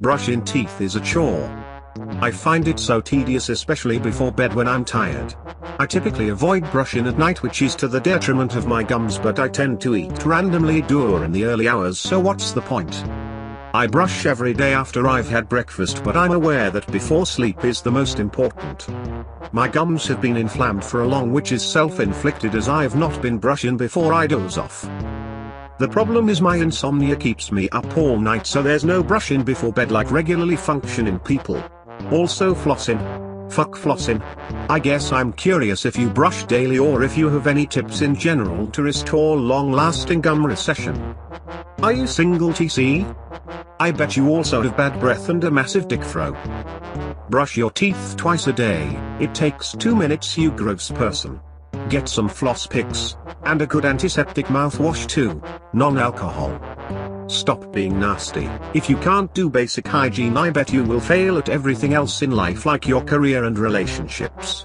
Brushing teeth is a chore. I find it so tedious especially before bed when I'm tired. I typically avoid brushing at night which is to the detriment of my gums but I tend to eat randomly during the early hours so what's the point? I brush every day after I've had breakfast but I'm aware that before sleep is the most important. My gums have been inflamed for a long which is self-inflicted as I've not been brushing before I doze off. The problem is my insomnia keeps me up all night so there's no brushing before bed like regularly functioning people. Also flossing. Fuck flossing. I guess I'm curious if you brush daily or if you have any tips in general to restore long-lasting gum recession. Are you single TC? I bet you also have bad breath and a massive dick throw. Brush your teeth twice a day, it takes 2 minutes you gross person. Get some floss picks, and a good antiseptic mouthwash too, non-alcohol. Stop being nasty. If you can't do basic hygiene I bet you will fail at everything else in life like your career and relationships.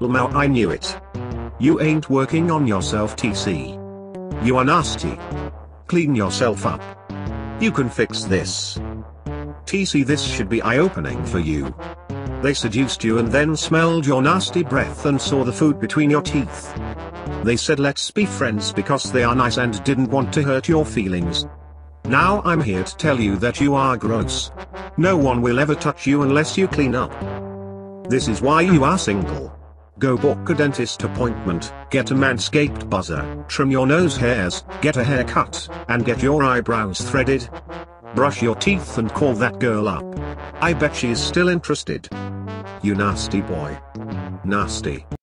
Lmao I knew it. You ain't working on yourself TC. You are nasty. Clean yourself up. You can fix this. TC this should be eye-opening for you. They seduced you and then smelled your nasty breath and saw the food between your teeth. They said let's be friends because they are nice and didn't want to hurt your feelings. Now I'm here to tell you that you are gross. No one will ever touch you unless you clean up. This is why you are single. Go book a dentist appointment, get a manscaped buzzer, trim your nose hairs, get a haircut, and get your eyebrows threaded. Brush your teeth and call that girl up. I bet she's still interested. You nasty boy. Nasty.